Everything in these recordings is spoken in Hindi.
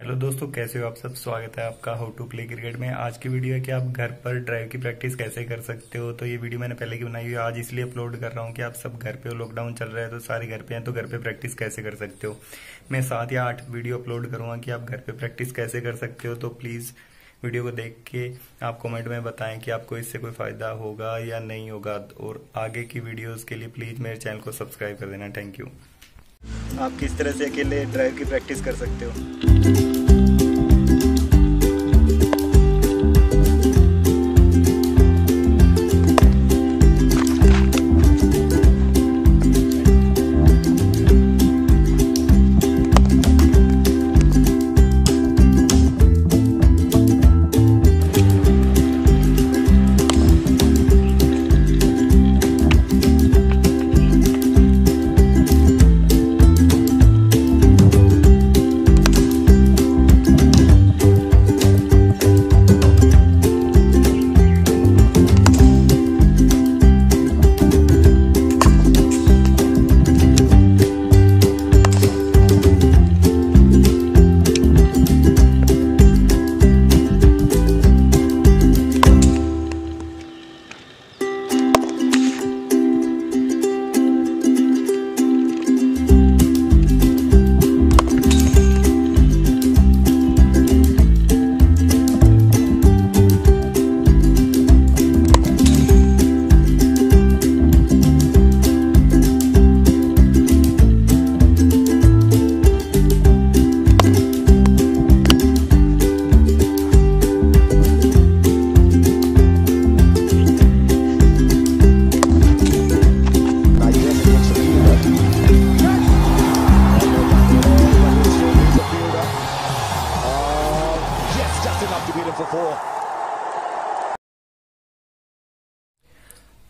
हेलो दोस्तों, कैसे हो आप सब? स्वागत है आपका हाउ टू प्ले क्रिकेट में। आज की वीडियो है कि आप घर पर ड्राइव की प्रैक्टिस कैसे कर सकते हो? तो ये वीडियो मैंने पहले की बनाई हुई है, आज इसलिए अपलोड कर रहा हूँ कि आप सब घर पे हो लॉकडाउन चल रहा है तो सारे घर पे हैं तो घर पे प्रैक्टिस कैसे कर सकते हो? मैं सात या आठ वीडियो अपलोड करूँगा कि आप घर पे प्रैक्टिस कैसे कर सकते हो तो प्लीज़ वीडियो को देख के आप कमेंट में बताएँ कि आपको इससे कोई फ़ायदा होगा या नहीं होगा। और आगे की वीडियोज़ के लिए प्लीज़ मेरे चैनल को सब्सक्राइब कर देना। थैंक यू आप किस तरह से अकेले ड्राइव की प्रैक्टिस कर सकते हो?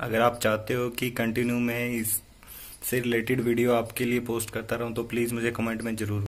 अगर आप चाहते हो कि कंटिन्यू में इस से रिलेटेड वीडियो आपके लिए पोस्ट करता रहूँ तो प्लीज़ मुझे कमेंट में ज़रूर